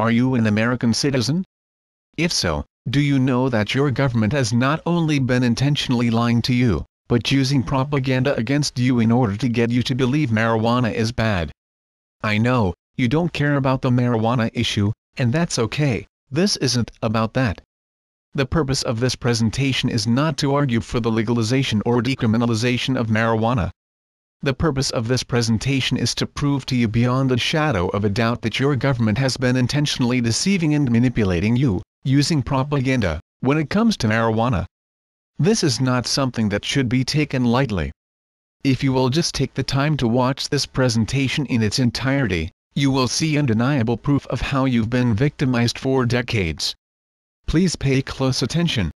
Are you an American citizen? If so, do you know that your government has not only been intentionally lying to you, but using propaganda against you in order to get you to believe marijuana is bad? I know, you don't care about the marijuana issue, and that's okay, this isn't about that. The purpose of this presentation is not to argue for the legalization or decriminalization of marijuana. The purpose of this presentation is to prove to you beyond a shadow of a doubt that your government has been intentionally deceiving and manipulating you, using propaganda, when it comes to marijuana. This is not something that should be taken lightly. If you will just take the time to watch this presentation in its entirety, you will see undeniable proof of how you've been victimized for decades. Please pay close attention.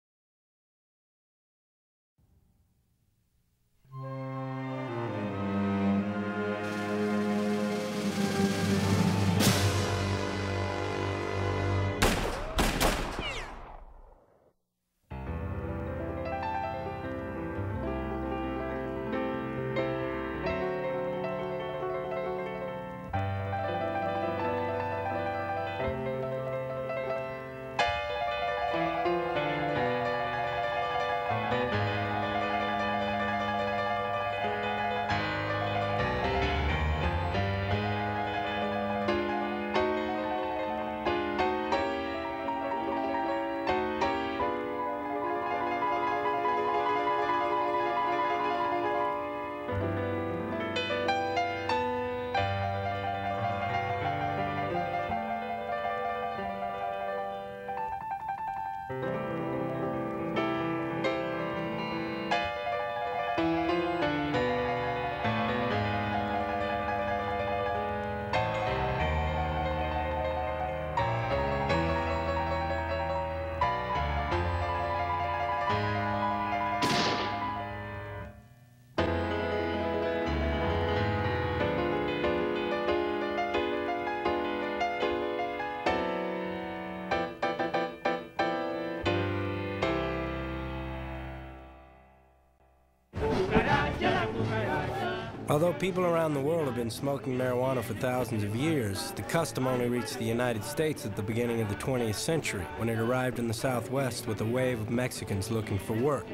Although people around the world have been smoking marijuana for thousands of years, the custom only reached the United States at the beginning of the 20th century when it arrived in the Southwest with a wave of Mexicans looking for work.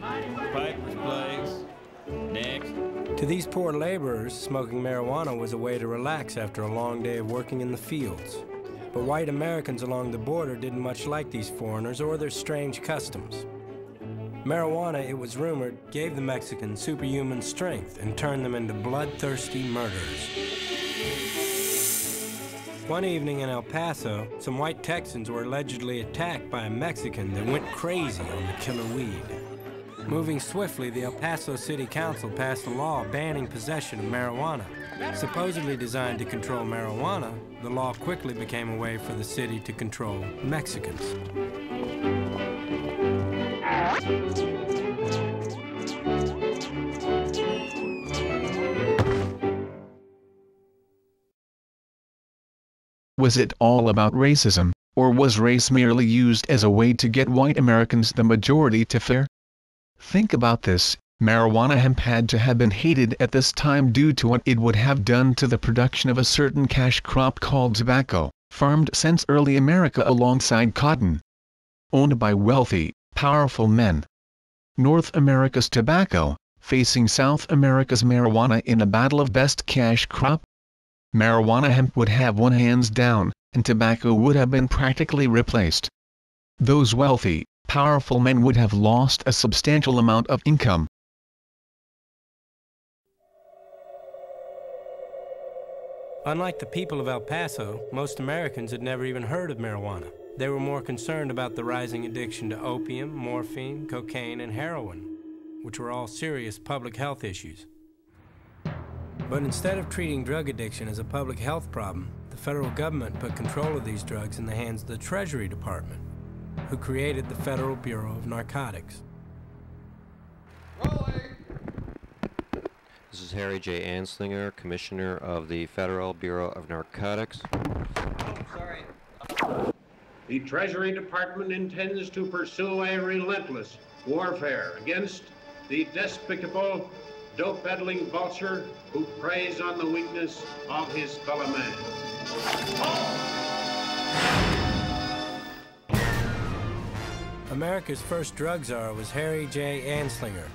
Piper's Place. Next. To these poor laborers, smoking marijuana was a way to relax after a long day of working in the fields. But white Americans along the border didn't much like these foreigners or their strange customs. Marijuana, it was rumored, gave the Mexicans superhuman strength and turned them into bloodthirsty murderers. One evening in El Paso, some white Texans were allegedly attacked by a Mexican that went crazy on the killer weed. Moving swiftly, the El Paso City Council passed a law banning possession of marijuana. Supposedly designed to control marijuana, the law quickly became a way for the city to control Mexicans. Was it all about racism, or was race merely used as a way to get white Americans the majority to fare? Think about this, marijuana hemp had to have been hated at this time due to what it would have done to the production of a certain cash crop called tobacco, farmed since early America alongside cotton. Owned by wealthy, powerful men. North America's tobacco, facing South America's marijuana in a battle of best cash crop? Marijuana hemp would have won hands down, and tobacco would have been practically replaced. Those wealthy, powerful men would have lost a substantial amount of income. Unlike the people of El Paso, most Americans had never even heard of marijuana. They were more concerned about the rising addiction to opium, morphine, cocaine, and heroin, which were all serious public health issues. But instead of treating drug addiction as a public health problem, the federal government put control of these drugs in the hands of the Treasury Department, who created the Federal Bureau of Narcotics. This is Harry J. Anslinger, Commissioner of the Federal Bureau of Narcotics. Oh, The Treasury Department intends to pursue a relentless warfare against the despicable, dope peddling vulture who preys on the weakness of his fellow man. America's first drug czar was Harry J. Anslinger.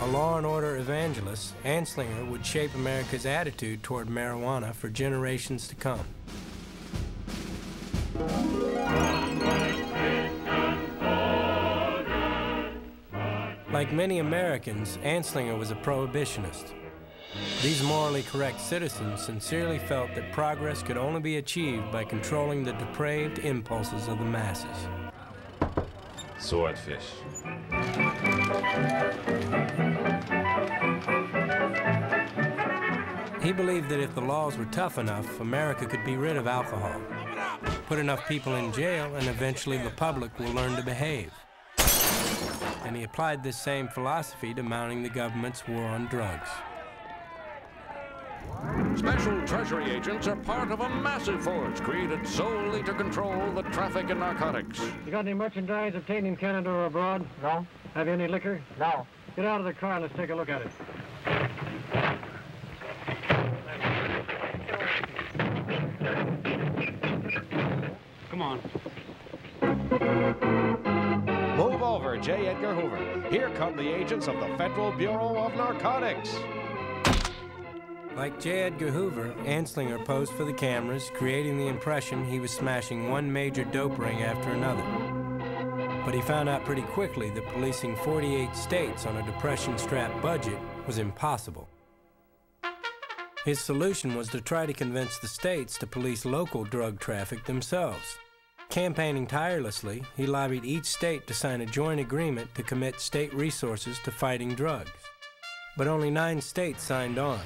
A law and order evangelist, Anslinger would shape America's attitude toward marijuana for generations to come. Like many Americans, Anslinger was a prohibitionist. These morally correct citizens sincerely felt that progress could only be achieved by controlling the depraved impulses of the masses. Swordfish. He believed that if the laws were tough enough, America could be rid of alcohol. Put enough people in jail, and eventually the public will learn to behave. And he applied this same philosophy to mounting the government's war on drugs. Special Treasury agents are part of a massive force created solely to control the traffic in narcotics. You got any merchandise obtained in Canada or abroad? No. Have you any liquor? No. Get out of the car and let's take a look at it. Come on. J. Edgar Hoover. Here come the agents of the Federal Bureau of Narcotics. Like J. Edgar Hoover, Anslinger posed for the cameras, creating the impression he was smashing one major dope ring after another. But he found out pretty quickly that policing 48 states on a depression-strapped budget was impossible. His solution was to try to convince the states to police local drug traffic themselves. Campaigning tirelessly, he lobbied each state to sign a joint agreement to commit state resources to fighting drugs. But only nine states signed on.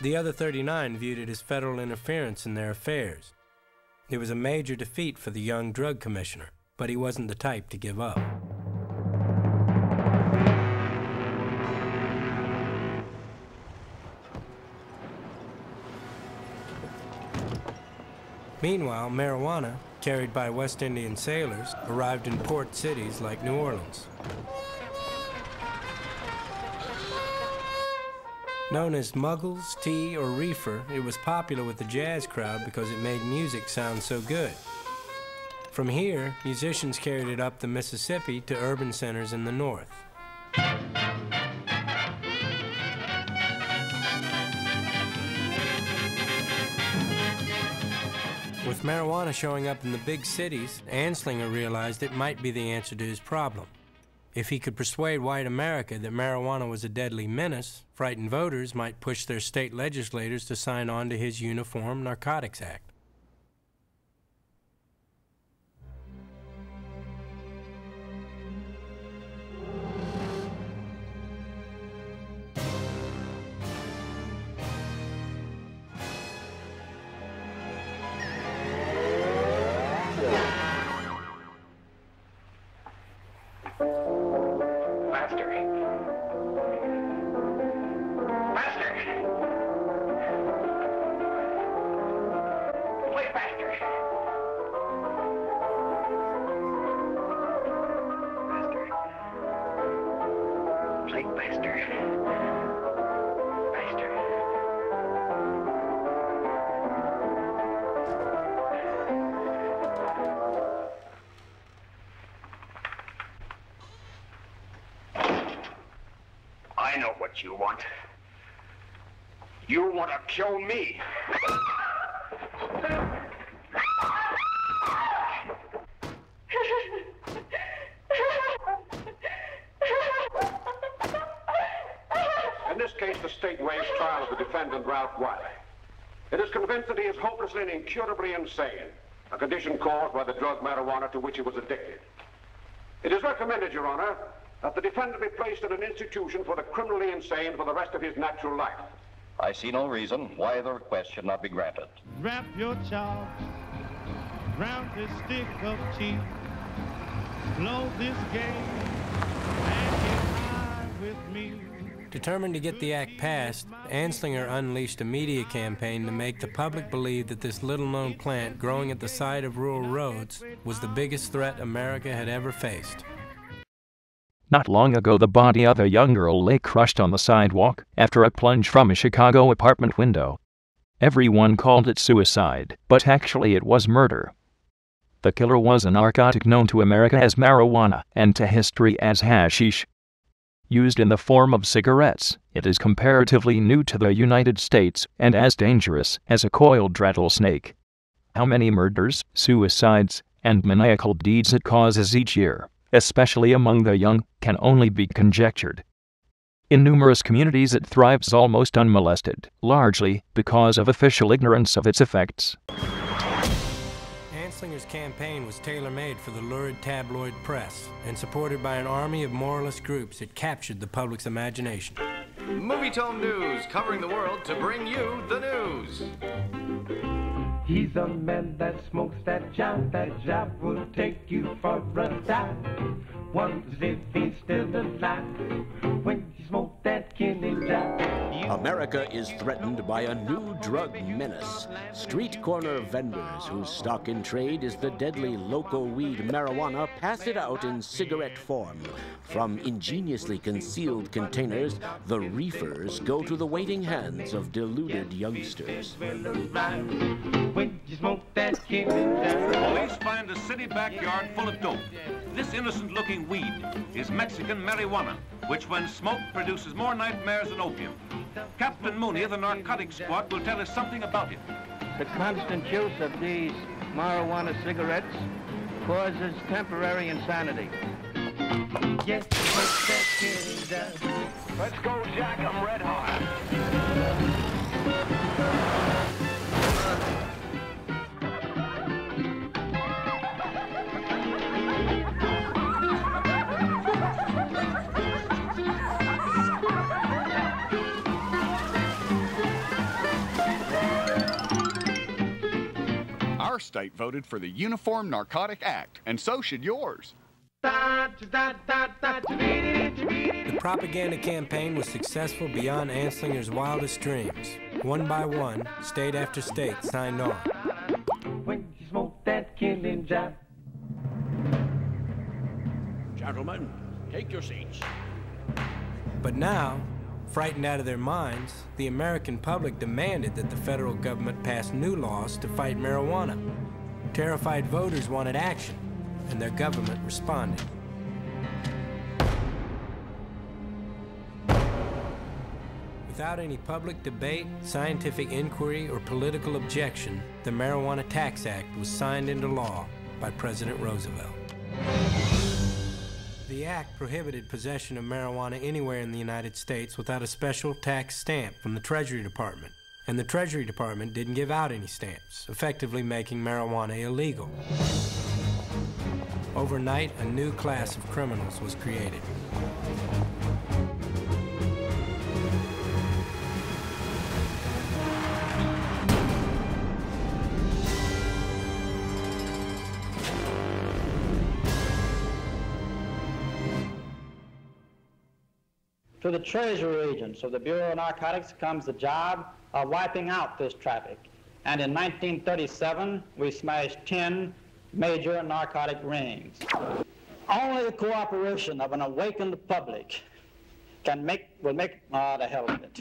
The other 39 viewed it as federal interference in their affairs. It was a major defeat for the young drug commissioner, but he wasn't the type to give up. Meanwhile, marijuana, carried by West Indian sailors, arrived in port cities like New Orleans. Known as Muggles, Tea, or Reefer, it was popular with the jazz crowd because it made music sound so good. From here, musicians carried it up the Mississippi to urban centers in the north. With marijuana showing up in the big cities, Anslinger realized it might be the answer to his problem. If he could persuade white America that marijuana was a deadly menace, frightened voters might push their state legislators to sign on to his Uniform Narcotics Act. Master. What you want. You want to kill me. In this case, the state waives trial of the defendant, Ralph Wiley. It is convinced that he is hopelessly and incurably insane, a condition caused by the drug marijuana to which he was addicted. It is recommended, Your Honor, that the defendant be placed in an institution for the criminally insane for the rest of his natural life. I see no reason why the request should not be granted. Wrap your chops round this stick of cheese. Blow this game and get high with me. Determined to get the act passed, Anslinger unleashed a media campaign to make the public believe that this little known plant growing at the side of rural roads was the biggest threat America had ever faced. Not long ago, the body of a young girl lay crushed on the sidewalk after a plunge from a Chicago apartment window. Everyone called it suicide, but actually it was murder. The killer was a narcotic known to America as marijuana and to history as hashish. Used in the form of cigarettes, it is comparatively new to the United States and as dangerous as a coiled rattlesnake. How many murders, suicides, and maniacal deeds it causes each year, especially among the young, can only be conjectured. In numerous communities, it thrives almost unmolested, largely because of official ignorance of its effects. Anslinger's campaign was tailor made for the lurid tabloid press, and supported by an army of moralist groups, it captured the public's imagination. Movietone News, covering the world to bring you the news. He's a man that smokes that job. That job will take you for a dive. Wonders if he's still alive when smoke that killing job. America is threatened by a new drug menace. Street corner vendors whose stock in trade is the deadly loco weed marijuana pass it out in cigarette form. From ingeniously concealed containers, the reefers go to the waiting hands of deluded youngsters. When you smoke that killing job. Police find a city backyard full of dope. This innocent-looking weed is Mexican marijuana, which when smoked produces more nightmares than opium. Captain Mooney of the narcotics squad will tell us something about it. The constant use of these marijuana cigarettes causes temporary insanity. Yes, smoke that killing job. Let's go, Jack. I'm red hot. State voted for the Uniform Narcotic Act, and so should yours. The propaganda campaign was successful beyond Anslinger's wildest dreams. One by one, state after state signed on. When you smoke that killing job. Gentlemen, take your seats. But now, frightened out of their minds, the American public demanded that the federal government pass new laws to fight marijuana. Terrified voters wanted action, and their government responded. Without any public debate, scientific inquiry, or political objection, the Marijuana Tax Act was signed into law by President Roosevelt. The act prohibited possession of marijuana anywhere in the United States without a special tax stamp from the Treasury Department. And the Treasury Department didn't give out any stamps, effectively making marijuana illegal. Overnight, a new class of criminals was created. To the treasury agents of the Bureau of Narcotics comes the job of wiping out this traffic. And in 1937, we smashed 10 major narcotic rings. Only the cooperation of an awakened public can make, will make, ah, the hell of it.